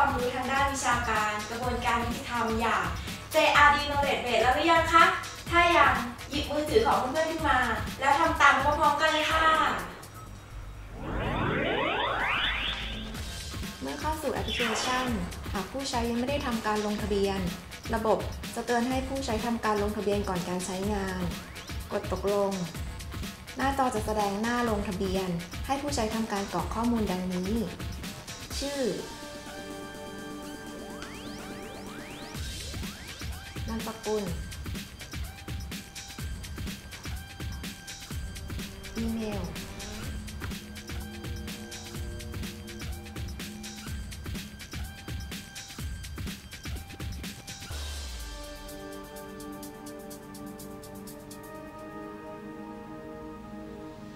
ความรู้ทางด้านวิชาการ กระบวนการยุติธรรมอย่าง JRD Knowledge Base แล้วหรือยังคะ ถ้ายังหยิบมือถือของเพื่อนๆขึ้นมา แล้วทำตามพร้อมๆกันเลยค่ะ เมื่อเข้าสู่แอปพลิเคชัน หากผู้ใช้ยังไม่ได้ทำการลงทะเบียน ระบบจะเตือนให้ผู้ใช้ทำการลงทะเบียนก่อนการใช้งาน กดตกลง หน้าจอจะแสดงหน้าลงทะเบียน ให้ผู้ใช้ทำการกรอกข้อมูลดังนี้ ชื่อามสกุล อีเมล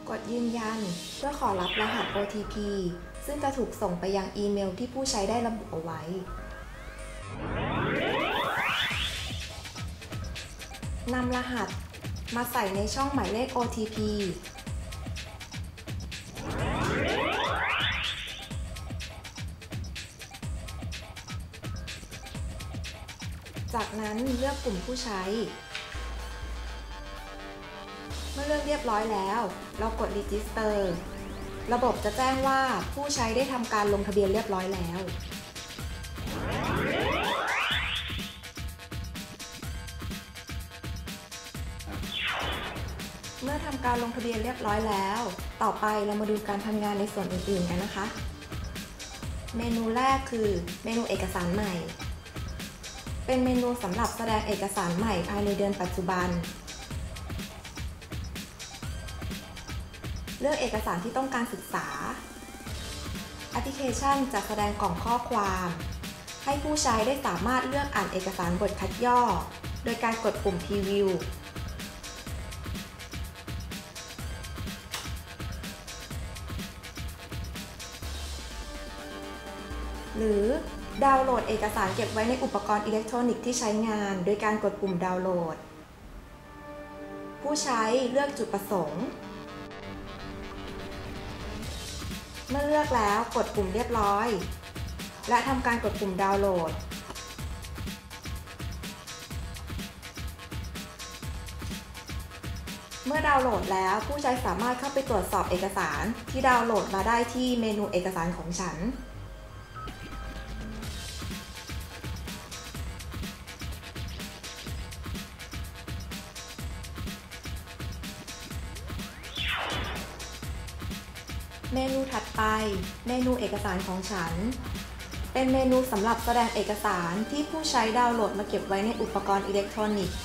กดยืนยัน เพื่อขอรับรหัส OTP ซึ่งจะถูกส่งไปยังอีเมลที่ผู้ใช้ได้ระบุเอาไว้ นำรหัสมาใส่ในช่องหมายเลข OTP จากนั้นเลือกกลุ่มผู้ใช้ เมื่อเลือกเรียบร้อยแล้ว เรากด Register ระบบจะแจ้งว่าผู้ใช้ได้ทำการลงทะเบียนเรียบร้อยแล้ว เมื่อทำการลงทะเบียนเรียบร้อยแล้ว ต่อไปเรามาดูการทำงานในส่วนอื่นๆกันนะคะ เมนูแรกคือเมนูเอกสารใหม่ เป็นเมนูสำหรับแสดงเอกสารใหม่ภายในเดือนปัจจุบัน เลือกเอกสารที่ต้องการศึกษา แอปพลิเคชันจะแสดงกล่องข้อความ ให้ผู้ใช้ได้สามารถเลือกอ่านเอกสารบทคัดย่อ โดยการกดปุ่ม Preview หรือดาวน์โหลดเอกสารเก็บไว้ในอุปกรณ์อิเล็กทรอนิกส์ที่ใช้งาน โดยการกดปุ่มดาวน์โหลด ผู้ใช้เลือกจุดประสงค์ เมื่อเลือกแล้วกดปุ่มเรียบร้อย และทำการกดปุ่มดาวน์โหลด เมื่อดาวน์โหลดแล้วผู้ใช้สามารถเข้าไปตรวจสอบเอกสารที่ดาวน์โหลดมาได้ที่เมนูเอกสารของฉัน เมนูถัดไป เมนูเอกสารของฉัน เป็นเมนูสำหรับแสดงเอกสารที่ผู้ใช้ดาวน์โหลดมาเก็บไว้ในอุปกรณ์อิเล็กทรอนิกส์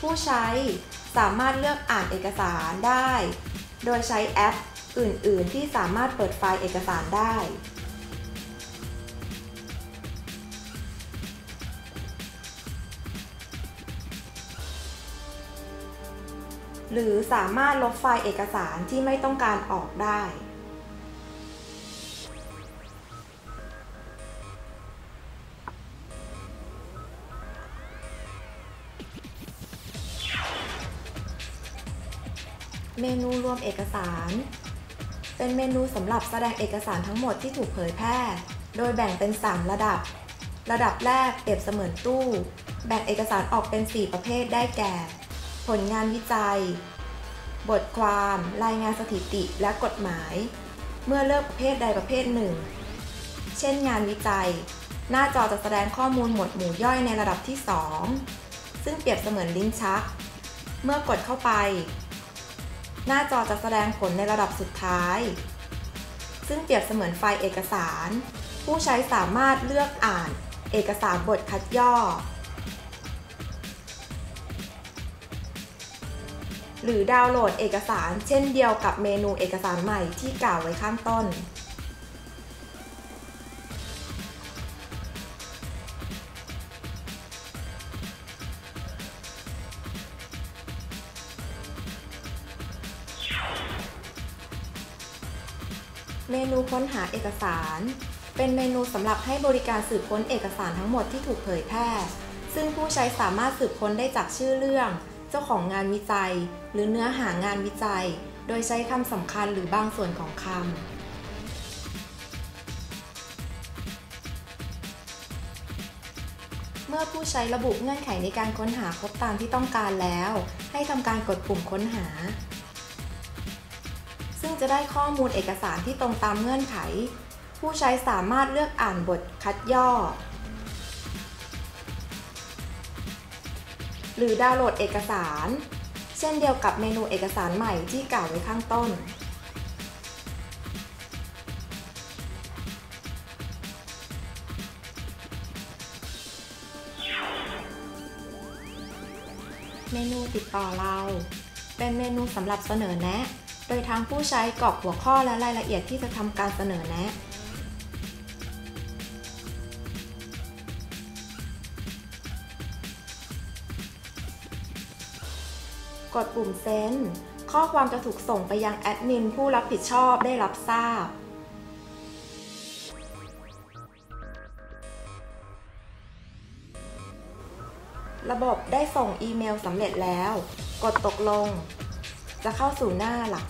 ผู้ใช้สามารถเลือกอ่านเอกสารได้ โดยใช้แอปอื่น ๆ ที่สามารถเปิดไฟล์เอกสารได้ หรือสามารถลบไฟล์เอกสารที่ไม่ต้องการออกได้ เมนูรวมเอกสาร เป็นเมนูสำหรับแสดงเอกสารทั้งหมดที่ถูกเผยแพร่ โดยแบ่งเป็น 3 ระดับ ระดับแรกเปรียบเสมือนตู้ แบ่งเอกสารออกเป็น 4 ประเภทได้แก่ ผลงานวิจัย บทความ รายงานสถิติ และกฎหมาย เมื่อเลือกประเภทใดประเภทหนึ่ง เช่นงานวิจัย หน้าจอจะแสดงข้อมูลหมวดหมู่ย่อยในระดับที่ 2 ซึ่งเปรียบเสมือนลิ้นชัก เมื่อกดเข้าไป หน้าจอจะแสดงผลในระดับสุดท้าย ซึ่งเปรียบเสมือนไฟล์เอกสาร ผู้ใช้สามารถเลือกอ่าน เอกสารบทคัดย่อ หรือดาวน์โหลดเอกสารเช่นเดียวกับเมนูเอกสารใหม่ที่กล่าวไว้ข้างต้น เมนูค้นหาเอกสาร เป็นเมนูสำหรับให้บริการสืบค้นเอกสารทั้งหมดที่ถูกเผยแพร่ ซึ่งผู้ใช้สามารถสืบค้นได้จากชื่อเรื่อง เจ้าของงานวิจัย หรือเนื้อหางานวิจัย โดยใช้คำสำคัญหรือบางส่วนของคำเมื่อผู้ใช้ระบุเงื่อนไขในการค้นหาครบตามที่ต้องการแล้ว ให้ทำการกดปุ่มค้นหา ซึ่งจะได้ข้อมูลเอกสารที่ตรงตามเงื่อนไข ผู้ใช้สามารถเลือกอ่านบทคัดย่อ หรือดาวน์โหลดเอกสาร เช่นเดียวกับเมนูเอกสารใหม่ที่กล่าวไว้ข้างต้นเมนูติดต่อเรา เป็นเมนูสำหรับเสนอแนะ ยทางผู้ใช้กรอกหัวข้อและรายละเอียดที่จะทำการเสนอแนะ กดปุ่มเซ็นข้อความจะถูกส่งไปยังแอดมินผู้รับผิดชอบได้รับทราบระบบได้ส่งอีเมลสำเร็จแล้ว กดตกลง จะเข้าสู่หน้าหลัก